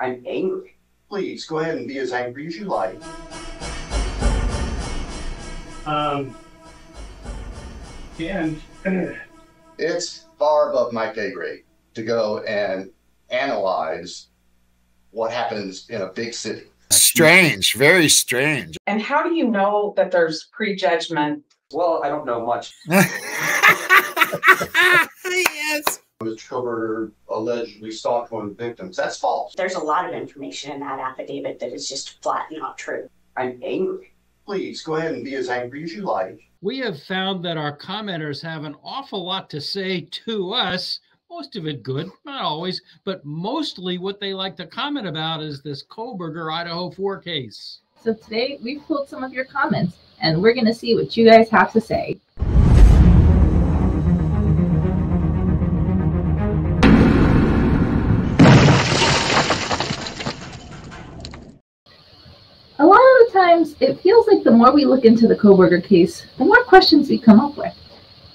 I'm angry. Please go ahead and be as angry as you like. Um, and It's far above my pay grade to go and analyze what happens in a big city. Strange, very strange. And how do you know that there's prejudgment? Well, I don't know much. yes. Mr. Kohberger allegedly stalked one of the victims. That's false. There's a lot of information in that affidavit that is just flat not true. I'm angry. Please go ahead and be as angry as you like. We have found that our commenters have an awful lot to say to us. Most of it good, not always, but mostly what they like to comment about is this Kohberger Idaho 4 case. So today we've pulled some of your comments and we're going to see what you guys have to say. Of the times it feels like the more we look into the Kohberger case, the more questions we come up with.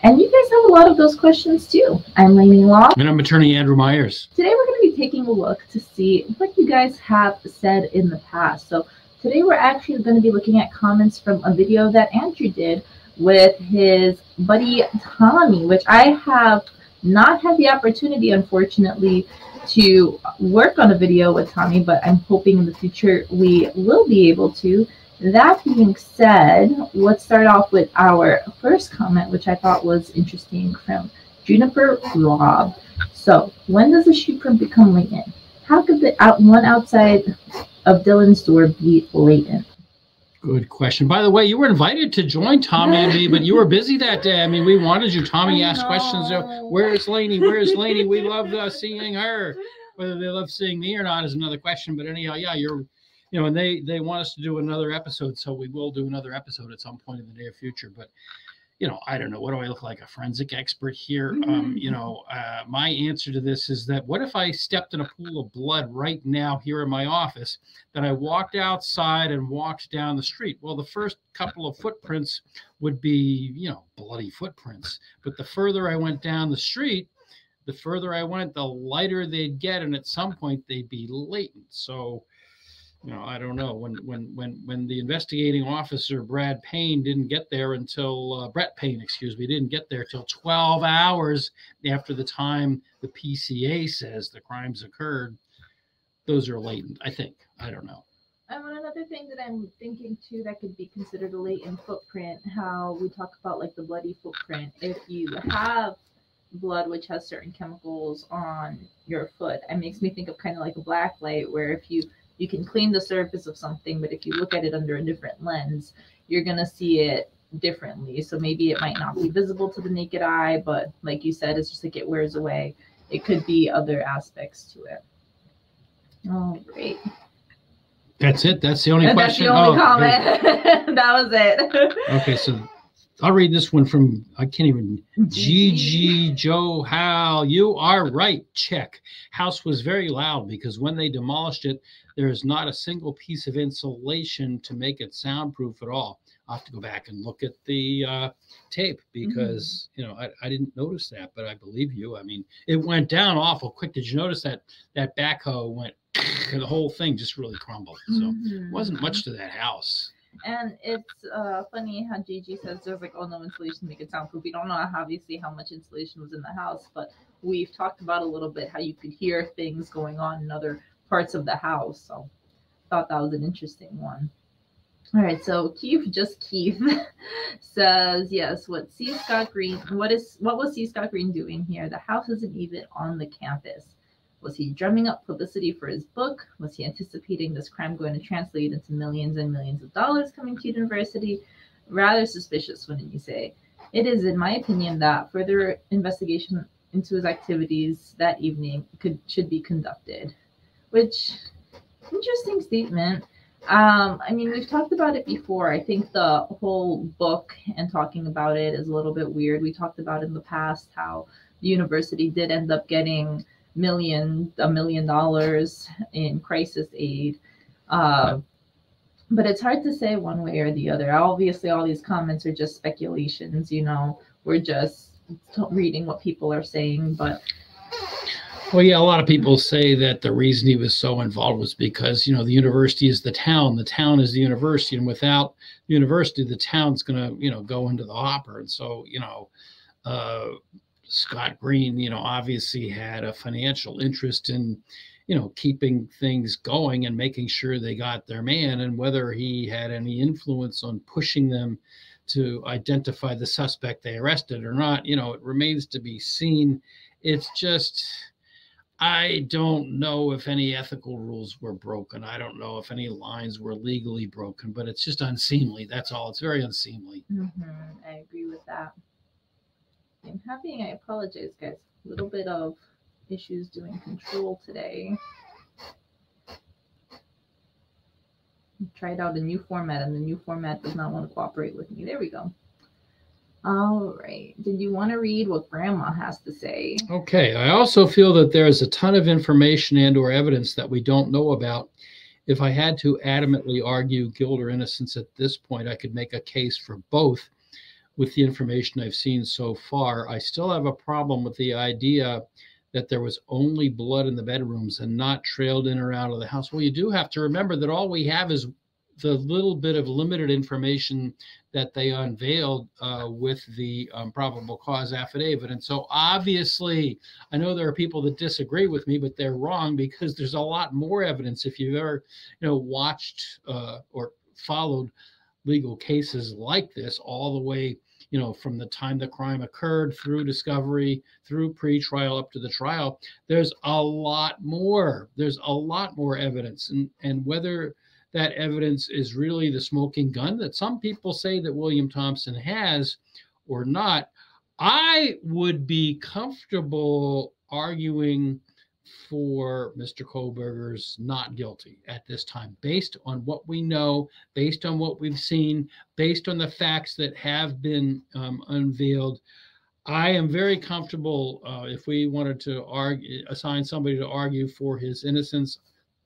And you guys have a lot of those questions too. I'm Lainey Law. And I'm attorney Andrew Myers. Today we're going to be taking a look to see what you guys have said in the past. So today we're actually going to be looking at comments from a video that Andrew did with his buddy Tommy, which I have not had the opportunity, unfortunately, to work on a video with Tommy, but I'm hoping in the future we will be able to. That being said, let's start off with our first comment, which I thought was interesting from Juniper Rob. So, when does a shoe print become latent? How could the out, one outside of Dylan's door be latent? Good question. By the way, you were invited to join Tommy and me, but you were busy that day. I mean, we wanted you. Tommy asked questions. Where's Lainey? Where's Lainey? We love uh, seeing her. Whether they love seeing me or not is another question. But anyhow, yeah, you're, you know, and they they want us to do another episode, so we will do another episode at some point in the near future. But you know, I don't know. What do I look like? A forensic expert here? Um, you know, uh, my answer to this is that what if I stepped in a pool of blood right now here in my office? That I walked outside and walked down the street. Well, the first couple of footprints would be, you know, bloody footprints. But the further I went down the street, the further I went, the lighter they'd get, and at some point they'd be latent. So, you know, I don't know when when when when the investigating officer Brad Payne didn't get there until uh, Brett Payne, excuse me, didn't get there till 12 hours after the time the PCA says the crimes occurred. Those are latent, I think. I don't know. And one another thing that I'm thinking too that could be considered a latent footprint, how we talk about like the bloody footprint. If you have blood which has certain chemicals on your foot, it makes me think of kind of like a black light where if you you can clean the surface of something, but if you look at it under a different lens, you're gonna see it differently. So maybe it might not be visible to the naked eye, but like you said, it's just like it wears away. It could be other aspects to it. Oh, great. That's it. That's the only And that's the only Oh, comment. that was it. Okay, so I'll read this one from I can't even GG Joe Hal. You are right. Check. House was very loud because when they demolished it, there is not a single piece of insulation to make it soundproof at all. I'll have to go back and look at the uh, tape because you know I, I didn't notice that, but I believe you. I mean, it went down awful quick. Did you notice that that backhoe went? and The whole thing just really crumbled. So Mhm. wasn't much to that house. And it's uh, funny how Gigi says there's like, oh, no insulation make it soundproof. We don't know obviously how much insulation was in the house, but we've talked about a little bit how you could hear things going on in other parts of the house. So thought that was an interesting one. All right, so Keith, just Keith, says yes. What C. Scott Green? What is what was C. Scott Green doing here? The house isn't even on the campus. Was he drumming up publicity for his book? Was he anticipating this crime going to translate into millions and millions of dollars coming to university? Rather suspicious, wouldn't you say? It is, in my opinion, that further investigation into his activities that evening could should be conducted. Which interesting statement. Um, I mean, we've talked about it before. I think the whole book and talking about it is a little bit weird. We talked about in the past how the university did end up getting million a million dollars in crisis aid. Uh, but it's hard to say one way or the other. Obviously, all these comments are just speculations. You know, we're just reading what people are saying. But Well, yeah, a lot of people say that the reason he was so involved was because, you know, the university is the town, the town is the university, and without the university, the town's going to, you know, go into the hopper. And so, you know, uh, Scott Green, you know, obviously had a financial interest in, you know, keeping things going and making sure they got their man, and whether he had any influence on pushing them to identify the suspect they arrested or not, you know, it remains to be seen. It's just I don't know if any ethical rules were broken. I don't know if any lines were legally broken, but it's just unseemly. That's all. It's very unseemly. Mm-hmm. I agree with that. I'm having, I apologize, guys, a little bit of issues doing control today. Tried out a new format, and the new format does not want to cooperate with me. There we go. All right. Did you want to read what Grandma has to say? Okay. I also feel that there's a ton of information and or evidence that we don't know about. If I had to adamantly argue guilt or innocence at this point, I could make a case for both with the information I've seen so far. I still have a problem with the idea that there was only blood in the bedrooms and not trailed in or out of the house. Well, you do have to remember that all we have is the little bit of limited information that they unveiled uh, with the um, probable cause affidavit. And so, obviously, I know there are people that disagree with me, but they're wrong because there's a lot more evidence. If you've ever, you know, watched uh, or followed legal cases like this, all the way, you know, from the time the crime occurred through discovery, through pre-trial up to the trial, there's a lot more. There's a lot more evidence, and and whether that evidence is really the smoking gun that some people say that William Thompson has or not, I would be comfortable arguing for Mr. Kohberger's not guilty at this time, based on what we know, based on what we've seen, based on the facts that have been um, unveiled. I am very comfortable uh, if we wanted to argue, assign somebody to argue for his innocence.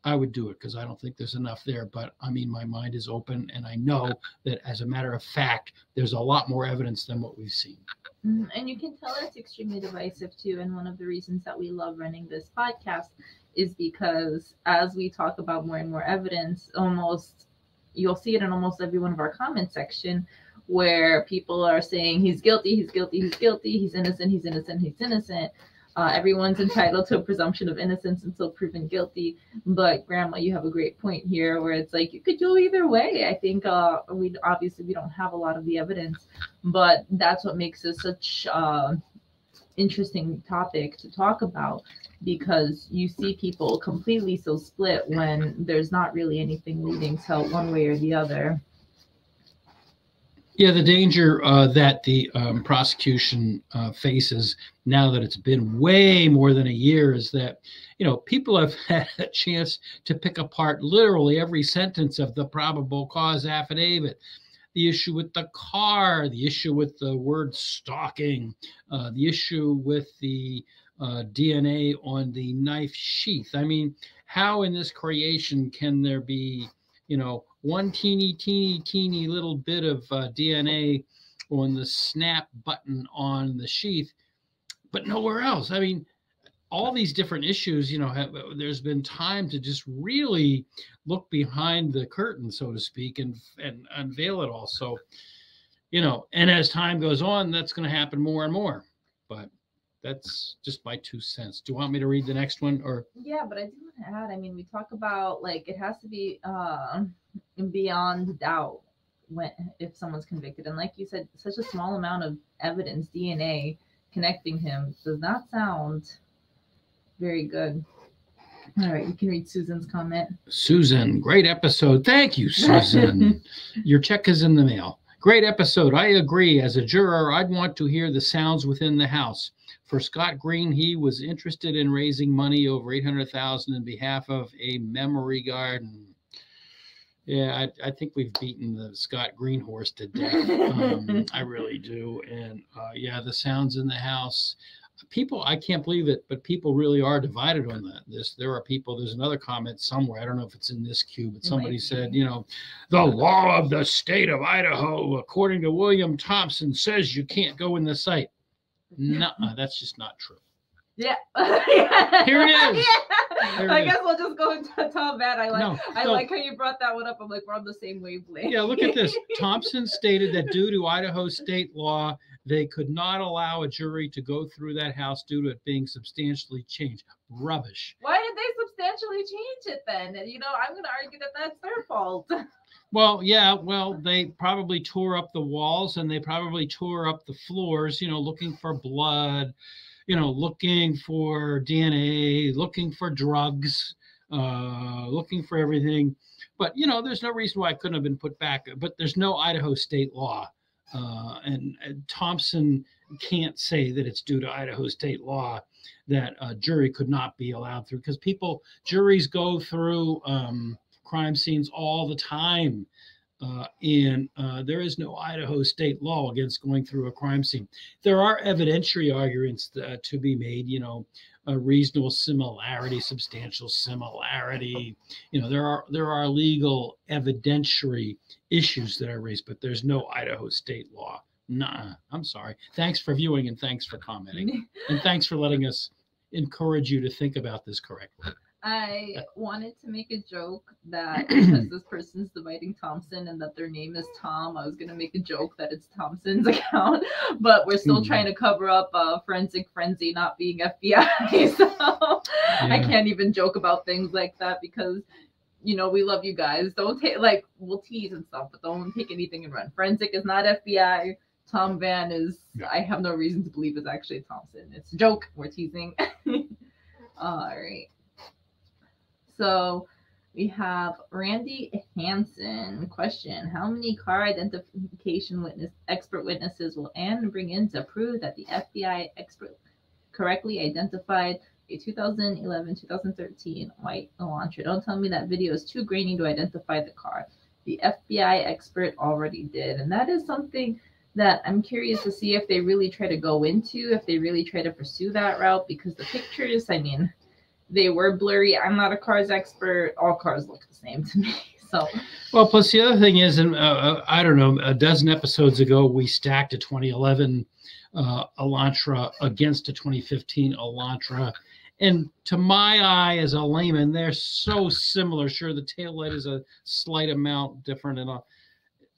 I would do it because I don't think there's enough there. But I mean, my mind is open, and I know that as a matter of fact, there's a lot more evidence than what we've seen. Mm, And you can tell it's extremely divisive too. And one of the reasons that we love running this podcast is because as we talk about more and more evidence, almost you'll see it in almost every one of our comment section where people are saying he's guilty, he's guilty, he's guilty, he's innocent, he's innocent, he's innocent. Uh, everyone's entitled to a presumption of innocence until proven guilty. But grandma, you have a great point here where it's like you could go either way. I think uh, we obviously we don't have a lot of the evidence, but that's what makes this such uh, interesting topic to talk about because you see people completely so split when there's not really anything leading to one way or the other. Yeah, the danger uh, that the um, prosecution uh, faces now that it's been way more than a year is that, you know, people have had a chance to pick apart literally every sentence of the probable cause affidavit. The issue with the car, the issue with the word stalking, uh, the issue with the uh, DNA on the knife sheath. I mean, how in this creation can there be, you know, one teeny, teeny, teeny little bit of uh, DNA on the snap button on the sheath, but nowhere else. I mean, all these different issues, you know, have, there's been time to just really look behind the curtain, so to speak, and and unveil it all. So, you know, and as time goes on, that's going to happen more and more. But that's just my two cents. Do you want me to read the next one or? Yeah, but I do want to add. I mean, we talk about like it has to be uh, beyond doubt when if someone's convicted, and like you said, such a small amount of evidence, DNA connecting him does not sound very good. All right, you can read Susan's comment. Susan, great episode. Thank you, Susan. Your check is in the mail. Great episode. I agree. As a juror, I'd want to hear the sounds within the house. For Scott Green, he was interested in raising money over 800,000 in behalf of a memory garden. Yeah, I, I think we've beaten the Scott Green horse to death. Um, I really do. And uh, yeah, the sounds in the house. People, I can't believe it, but people really are divided on that. This, there are people. There's another comment somewhere. I don't know if it's in this queue, but somebody said, you know, the law of the state of Idaho, according to William Thompson, says you can't go in the site. No, that's just not true. Yeah. Here it is. Yeah. There it I is. guess we'll just go into Tom Van. I like No, I so- like how you brought that one up. I'm like, we're on the same wavelength. Yeah, look at this. Thompson stated that due to Idaho state law, they could not allow a jury to go through that house due to it being substantially changed. Rubbish. Why did they substantially change it then? And you know, I'm gonna argue that that's their fault. Well, yeah, well, they probably tore up the walls and they probably tore up the floors, you know, looking for blood, you know, looking for DNA, looking for drugs, uh, looking for everything. But, you know, there's no reason why it couldn't have been put back. But there's no Idaho state law. Uh, and, and Thompson can't say that it's due to Idaho state law that a jury could not be allowed through because people, juries go through, um, crime scenes all the time. Uh, and uh, there is no Idaho state law against going through a crime scene. There are evidentiary arguments uh, to be made, you know, a reasonable similarity, substantial similarity. You know, there are there are legal evidentiary issues that are raised, but there's no Idaho state law. Nah, I'm sorry. Thanks for viewing and thanks for commenting and thanks for letting us encourage you to think about this correctly. I wanted to make a joke that because this person's dividing Thompson and that their name is Tom, I was gonna make a joke that it's Thompson's account, but we're still Mhm. trying to cover up uh, forensic frenzy not being FBI. So I can't even joke about things like that because you know we love you guys. Don't take like we'll tease and stuff, but don't take anything and run. Forensic is not FBI. Tom Van is Yeah. I have no reason to believe is actually Thompson. It's a joke. We're teasing. All right. So we have Randy Hansen. Question: How many car identification witness expert witnesses will Anne bring in to prove that the FBI expert correctly identified a 2011-2013 white Elantra? Don't tell me that video is too grainy to identify the car. The FBI expert already did, and that is something that I'm curious to see if they really try to go into, if they really try to pursue that route, because the pictures, I mean, they were blurry. I'm not a cars expert. All cars look the same to me. So Well, plus the other thing is, and uh, uh, I don't know, a dozen episodes ago, we stacked a 2011 uh, Elantra against a 2015 Elantra. And to my eye, as a layman, they're so similar. Sure, the tail light is a slight amount different and all.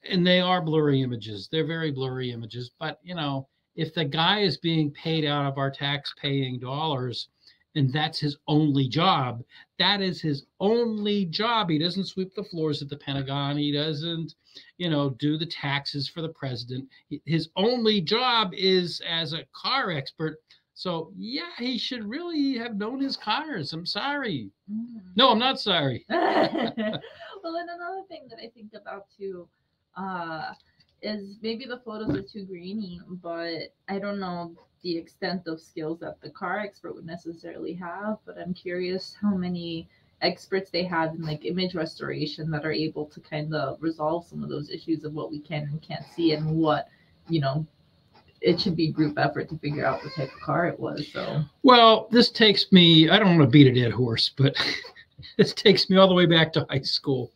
And they are blurry images. They're very blurry images. But, you know, if the guy is being paid out of our tax paying dollars and that's his only job, that is his only job. He doesn't sweep the floors at the Pentagon. He doesn't, you know, do the taxes for the president. His only job is as a car expert. So yeah, he should really have known his cars. I'm sorry. No, I'm not sorry. well, and another thing that I think about too uh, is maybe the photos are too grainy, but I don't know the extent of skills that the car expert would necessarily have. But I'm curious how many experts they have in like image restoration that are able to kind of resolve some of those issues of what we can and can't see and what you know it should be group effort to figure out what type of car it was so Well, this takes me, I don't want to beat a dead horse, but this takes me all the way back to high school.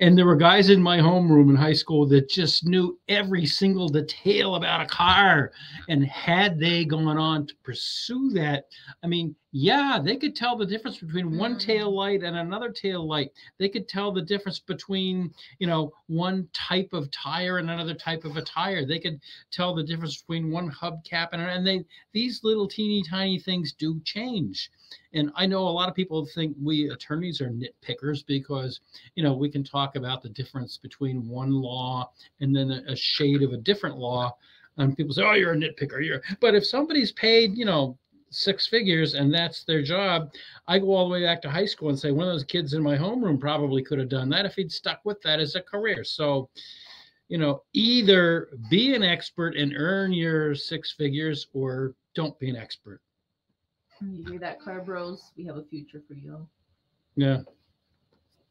And there were guys in my homeroom in high school that just knew every single detail about a car. And had they gone on to pursue that, I mean, yeah, they could tell the difference between one Mm. tail light and another tail light. They could tell the difference between, you know, one type of tire and another type of a tire. They could tell the difference between one hubcap and and they these little teeny tiny things do change. And I know a lot of people think we attorneys are nitpickers because, you know, we can talk about the difference between one law and then a, a shade of a different law. And people say, oh, you're a nitpicker. You're, but if somebody's paid, you know, six figures and that's their job, I go all the way back to high school and say one of those kids in my homeroom probably could have done that if he'd stuck with that as a career. So, you know, either be an expert and earn your six figures or don't be an expert. you hear that car bros we have a future for you Yeah.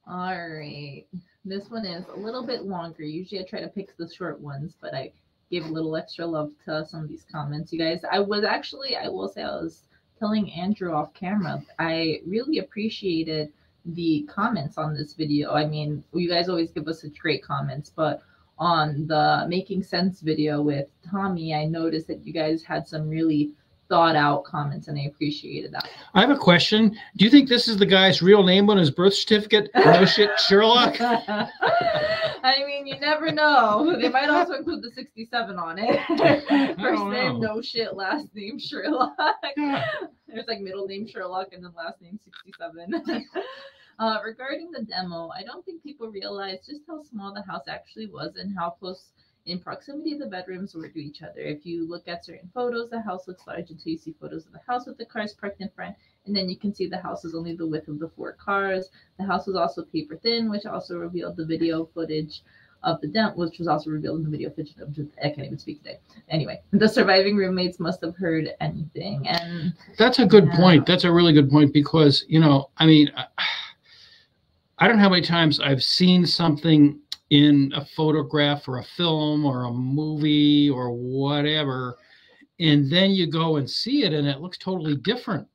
All right. This one is a little bit longer. Usually I try to pick the short ones, but I gave a little extra love to some of these comments. You guys, I was actually, I will say, I was telling Andrew off camera, I really appreciated the comments on this video. I mean, you guys always give us such great comments, but on the making sense video with Tommy, I noticed that you guys had some really thought out comments, and I appreciated that. I have a question. Do you think this is the guy's real name on his birth certificate? No shit, Sherlock. I mean, you never know. They might also include the 67 on it. First name, no shit. Last name, Sherlock. There's like middle name Sherlock and then last name 67. uh, regarding the demo, I don't think people realize just how small the house actually was and how close in proximity the bedrooms were to each other. If you look at certain photos, the house looks large until you see photos of the house with the cars parked in front. And then you can see the house is only the width of the four cars. The house was also paper thin, which also revealed the video footage of the dent, which was also revealed in the video footage of I can't even speak today. Anyway, the surviving roommates must have heard anything. And That's a good point. That's a really good point because, you know, I mean, I- I don't know how many times I've seen something in a photograph or a film or a movie or whatever, and then you go and see it and it looks totally different.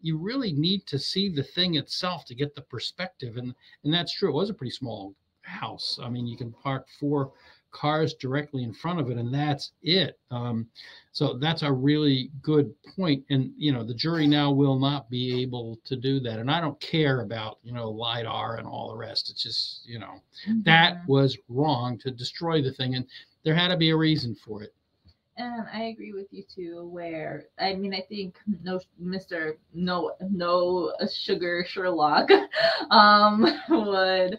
You really need to see the thing itself to get the perspective. And and that's true. It was a pretty small house. I mean, you can park four cars directly in front of it, and that's it. Um, so that's a really good point. And, you know, the jury now will not be able to do that. And I don't care about, you know, LIDAR and all the rest. It's just, you know, that was wrong to destroy the thing. And there had to be a reason for it. And I agree with you too. Where I mean, I think no, Mister No No Sugar Sherlock, um, would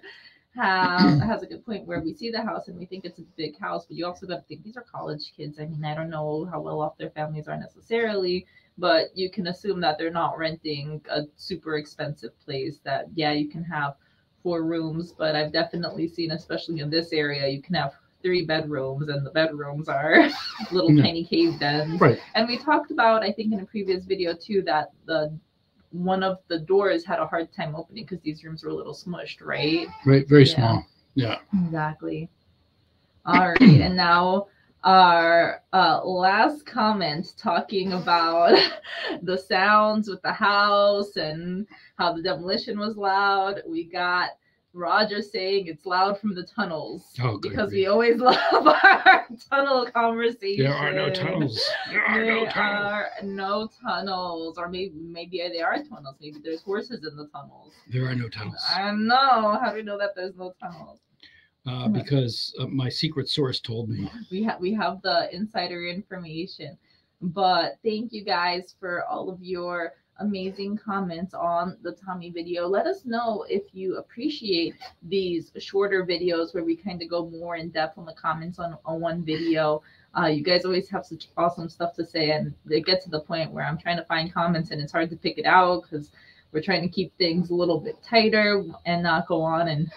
have has a good point where we see the house and we think it's a big house, but you also got to think these are college kids. I mean, I don't know how well off their families are necessarily, but you can assume that they're not renting a super expensive place. That yeah, you can have four rooms, but I've definitely seen, especially in this area, you can have three bedrooms and the bedrooms are little Yeah. tiny cave dens. Right. And we talked about, I think, in a previous video too, that the one of the doors had a hard time opening because these rooms were a little smushed, right? Right. Very Yeah. small. Yeah. Exactly. All right, and now our uh, last comment talking about the sounds with the house and how the demolition was loud. We got Roger saying it's loud from the tunnels Oh, good because grief. we always love our tunnel conversation. There are no tunnels. There are no tunnels. are no tunnels, or maybe maybe they are tunnels. Maybe there's horses in the tunnels. There are no tunnels. I know. How do we know that there's no tunnels? Uh, because uh, my secret source told me. we have we have the insider information but thank you guys for all of your amazing comments on the tommy video. Let us know if you appreciate these shorter videos where we kind of go more in depth on the comments on, on one video. Uh, you guys always have such awesome stuff to say and it gets to the point where i'm trying to find comments and it's hard to pick it out because we're trying to keep things a little bit tighter and not go on and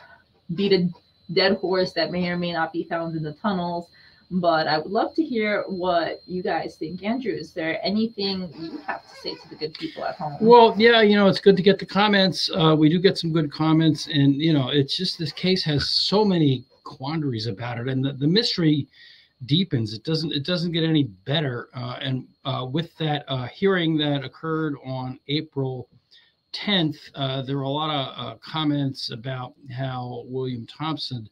beat a dead horse that may or may not be found in the tunnels but I would love to hear what you guys think. Andrew, is there anything you have to say to the good people at home? Well, yeah, you know, it's good to get the comments. Uh, we do get some good comments, and you know, it's just this case has so many quandaries about it, and the, the mystery deepens. It doesn't it doesn't get any better. Uh, and uh, with that uh, hearing that occurred on April 10th, uh, there were a lot of uh, comments about how William Thompson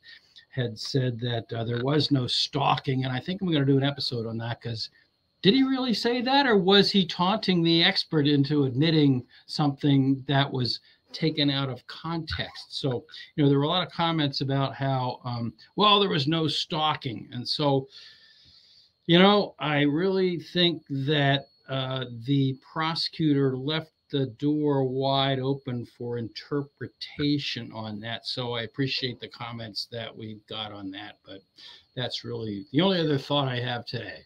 had said that uh, there was no stalking, and I think I'm going to do an episode on that because did he really say that, or was he taunting the expert into admitting something that was taken out of context? So, you know, there were a lot of comments about how, um, well, there was no stalking. And so, you know, I really think that uh, the prosecutor left the door wide open for interpretation on that. So I appreciate the comments that we got on that, but that's really the only other thought I have today.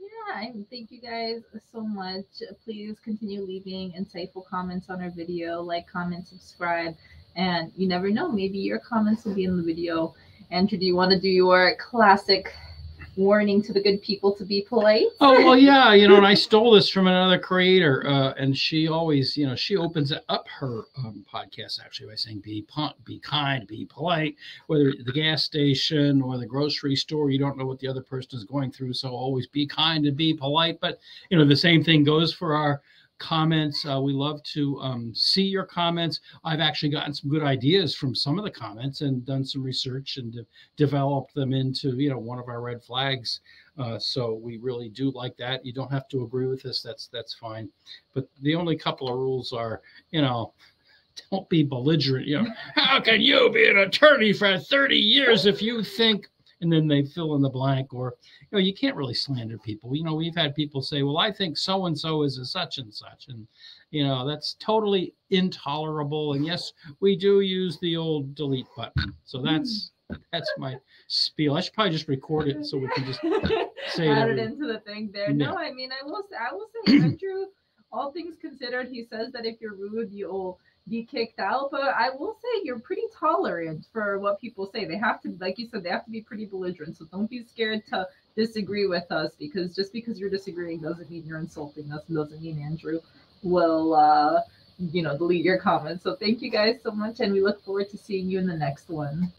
Yeah, thank you guys so much. Please continue leaving insightful comments on our video, like, comment, subscribe, and you never know, maybe your comments will be in the video. Andrew, do you want to do your classic warning to the good people to be polite? Oh well, yeah, you know, and I stole this from another creator, uh, and she always, you know, she opens up her um, podcast actually by saying, "Be pun- be kind, be polite." Whether the gas station or the grocery store, you don't know what the other person is going through, so always be kind and be polite. But you know, the same thing goes for our comments. Uh, we love to um, see your comments. I've actually gotten some good ideas from some of the comments and done some research and de- developed them into you know one of our red flags. Uh, so we really do like that. You don't have to agree with us. That's that's fine. But the only couple of rules are you know don't be belligerent. You know, how can you be an attorney for 30 years if you think, and then they fill in the blank, or, you know, you can't really slander people. You know, we've had people say, well, I think so and so is a such and such. And, you know, that's totally intolerable. And yes, we do use the old delete button. So that's, that's my spiel. I should probably just record it so we can just say. Add it every- into the thing there. Yeah. No, I mean, I will say, I will say, Andrew, all things considered, he says that if you're rude, you'll be kicked out. But I will say you're pretty tolerant for what people say. They have to, like you said, they have to be pretty belligerent. So don't be scared to disagree with us because just because you're disagreeing doesn't mean you're insulting us. Doesn't mean Andrew will, uh, you know, delete your comments. So thank you guys so much, and we look forward to seeing you in the next one.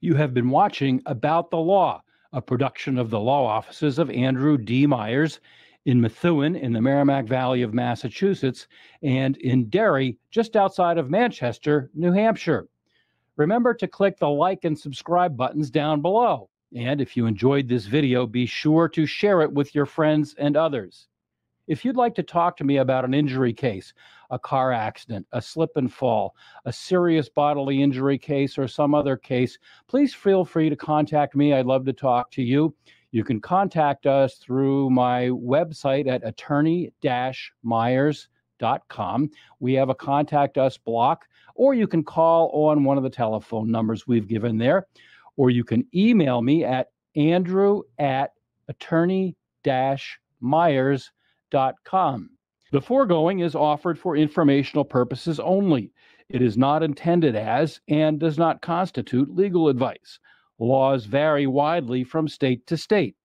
You have been watching About the Law, a production of the law offices of Andrew D. Myers in Methuen in the Merrimack Valley of Massachusetts and in Derry, just outside of Manchester, New Hampshire. Remember to click the like and subscribe buttons down below. And if you enjoyed this video, be sure to share it with your friends and others. If you'd like to talk to me about an injury case, a car accident, a slip and fall, a serious bodily injury case, or some other case, please feel free to contact me. I'd love to talk to you. You can contact us through my website at attorney myers.com. We have a contact us block, or you can call on one of the telephone numbers we've given there, or you can email me at andrew at attorney myers.com. The foregoing is offered for informational purposes only. It is not intended as and does not constitute legal advice. Laws vary widely from state to state.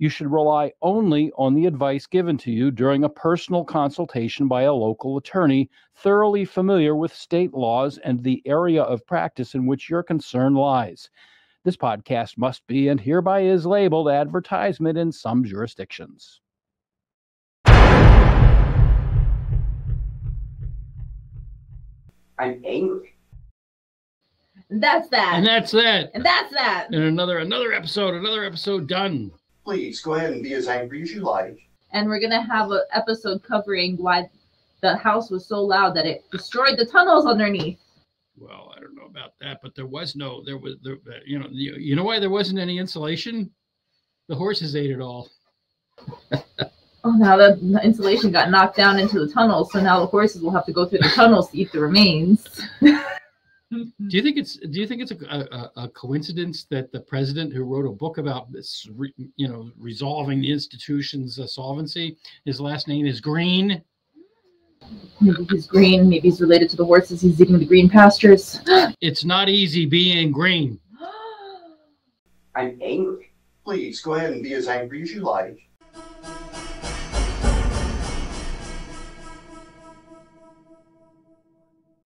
You should rely only on the advice given to you during a personal consultation by a local attorney thoroughly familiar with state laws and the area of practice in which your concern lies. This podcast must be and hereby is labeled advertisement in some jurisdictions. I'm angry. And that's that. And that's that. and that's that. And another another episode, another episode done. Please go ahead and be as angry as you like. and we're gonna have an episode covering why the house was so loud that it destroyed the tunnels underneath. Well, I don't know about that, but there was no, there was, there, you know, you, you know why there wasn't any insulation? The horses ate it all. Oh, now the insulation got knocked down into the tunnels, so now the horses will have to go through the tunnels to eat the remains. Do you think it's, do you think it's a, a, a coincidence that the president who wrote a book about this, re, you know, resolving the institution's uh, solvency, his last name is Green? Maybe he's green. Maybe he's related to the horses. He's eating the green pastures. It's not easy being green. I'm angry. Please go ahead and be as angry as you like.